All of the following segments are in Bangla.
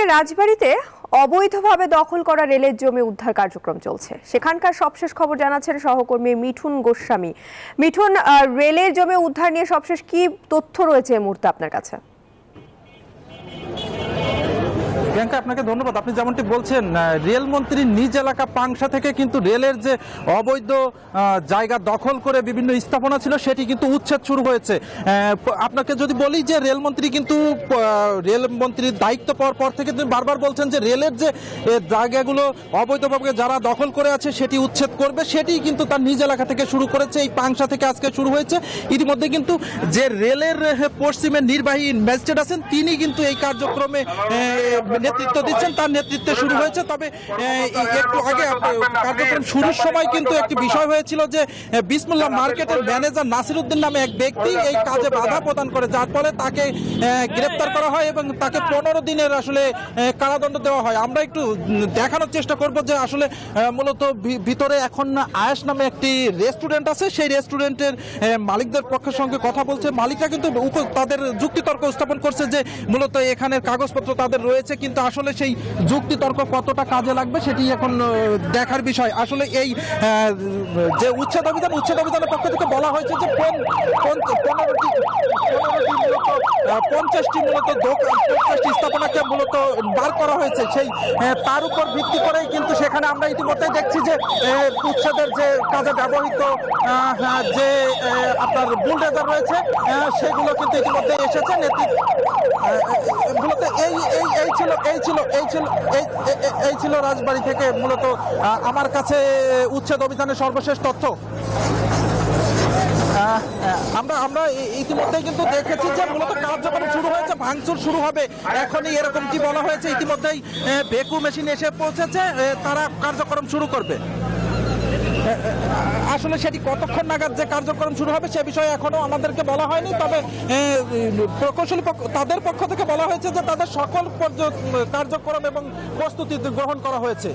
অন্যদিকে রাজবাড়িতে অবৈধভাবে দখল করা রেলের জমি উদ্ধার কার্যক্রম চলছে। সেখানকার সবশেষ খবর জানাচ্ছেন সহকর্মী মিঠুন গোস্বামী। মিঠুন রেলের জমি উদ্ধার নিয়ে সবশেষ কি তথ্য রয়েছে এই মুহূর্তে আপনার কাছে? প্রিয়াঙ্কা আপনাকে ধন্যবাদ। আপনি যেমনটি বলছেন আহ, রেল মন্ত্রীর নিজ এলাকা পাংশা থেকে কিন্তু রেলের যে অবৈধ জায়গা দখল করে বিভিন্ন স্থাপনা ছিল সেটি কিন্তু উচ্ছেদ শুরু হয়েছে। আপনাকে যদি বলি যে রেলমন্ত্রী কিন্তু রেলমন্ত্রীর দায়িত্ব পাওয়ার পর থেকে তিনি বারবার বলছেন যে রেলের যে জায়গাগুলো অবৈধভাবে যারা দখল করে আছে সেটি উচ্ছেদ করবে সেটি কিন্তু তার নিজ এলাকা থেকে শুরু করেছে এই পাংশা থেকে আজকে শুরু হয়েছে। ইতিমধ্যে কিন্তু যে রেলের পশ্চিমের নির্বাহী ম্যাজিস্ট্রেট আছেন তিনি কিন্তু এই কার্যক্রমে নেতৃত্ব দিচ্ছেন, তার নেতৃত্বে শুরু হয়েছে। তবে একটু আগে কার্যক্রম শুরুর সময় কিন্তু একটি বিষয় হয়েছিল যে বিসমুল্লাহ মার্কেটের ম্যানেজার নাসির উদ্দিন নামে এক ব্যক্তি এই কাজে বাধা প্রদান করে, যার ফলে তাকে গ্রেপ্তার করা হয় এবং তাকে পনেরো দিনের আসলে কারাদণ্ড দেওয়া হয়। আমরা একটু দেখানোর চেষ্টা করব যে আসলে মূলত ভিতরে এখন আয়াস নামে একটি রেস্টুরেন্ট আছে। সেই রেস্টুরেন্টের মালিকদের পক্ষের সঙ্গে কথা বলছে। মালিকরা কিন্তু তাদের যুক্তিতর্ক স্থাপন করছে যে, মূলত এখানের কাগজপত্র তাদের রয়েছে কিন্তু আসলে সেই যুক্তিতর্ক কতটা কাজে লাগবে সেটি এখন দেখার বিষয়। আসলে এই যে উচ্ছেদ অভিযান, উচ্ছেদ অভিযানের পক্ষ থেকে বলা হয়েছে যে পন- পন- পনেরোটি পনেরোটি মূলত পঞ্চাশটি মূলত দোকান পঞ্চাশটি মূলত বার করা হয়েছে সেই তার উপর ভিত্তি করেই কিন্তু সেখানে আমরা ইতিমধ্যে দেখছি যে উচ্ছেদের যে কাজে ব্যবহৃত হ্যাঁ, যে আপনার বুলডেজার রয়েছে সেগুলো কিন্তু ইতিমধ্যে এসেছে নেতৃত্ব মূলত এই এই এই ছিল এই ছিল এই ছিল এই এই- ছিল রাজবাড়ি থেকে মূলত আমার কাছে উচ্ছেদ অভিযানের সর্বশেষ তথ্য। আমরা আমরা ইতিমধ্যে কিন্তু দেখেছি যে মূলত কার্যক্রম শুরু হয়েছে, ভাঙচুর শুরু হবে। এখনই এরকম কি বলা হয়েছে, ইতিমধ্যেই ভেকু মেশিন এসে পৌঁছেছে তারা কার্যক্রম শুরু করবে। আসলে সেটি কতক্ষণ নাগাদ যে কার্যক্রম শুরু হবে সে বিষয়ে এখনও আমাদেরকে বলা হয়নি, তবে প্রকৌশলী তাদের পক্ষ থেকে বলা হয়েছে যে তাদের সকল কার্যক্রম এবং প্রস্তুতি গ্রহণ করা হয়েছে।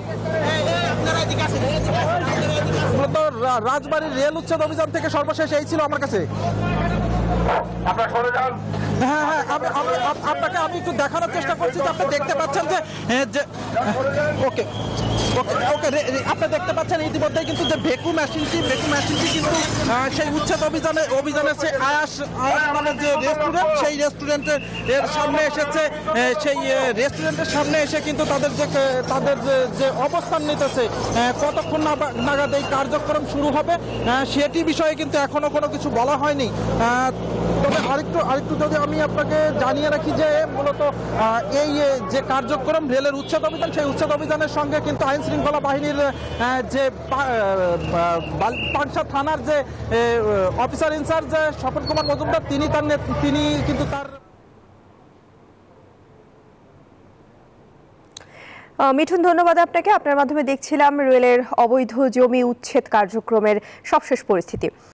রাজবাড়ির রেল উচ্ছেদ অভিযান থেকে সর্বশেষ এই ছিল আমার কাছে। হ্যাঁ হ্যাঁ আপনাকে আমি একটু দেখানোর চেষ্টা করছি আপনি দেখতে পাচ্ছেন যে ওকে ওকে আপনি দেখতে পাচ্ছেন ইতিমধ্যে কিন্তু যে ভেকু মেশিনটি ভেকু মেশিনটি কিন্তু সেই উচ্ছেদ অভিযানে অভিযানের সেই আয়াস আয়াস যে রেস্টুরেন্ট সেই রেস্টুরেন্টের এর সামনে এসেছে সেই রেস্টুরেন্টের সামনে এসে কিন্তু তাদের যে তাদের যে- অবস্থান নিতেছে কতক্ষণ নাগাদ এই কার্যক্রম শুরু হবে? সেটি বিষয়ে কিন্তু এখনও কোনো কিছু বলা হয়নি। তবে আরেকটু আরেকটু যদি আমি আপনাকে জানিয়ে রাখি যে মূলত এই যে কার্যক্রম রেলের উচ্ছেদ অভিযান, সেই উচ্ছেদ অভিযানের সঙ্গে কিন্তু আইন শৃঙ্খলা বাহিনীর যে পাংশা থানার যে officer in charge Swapan Kumar Majumdar, তিনি তার তিনি কিন্তু তার মিঠুন, ধন্যবাদ আপনাকে। আপনার মাধ্যমে দেখছিলাম রেলের অবৈধ জমি উচ্ছেদ কার্যক্রমের সবশেষ পরিস্থিতি।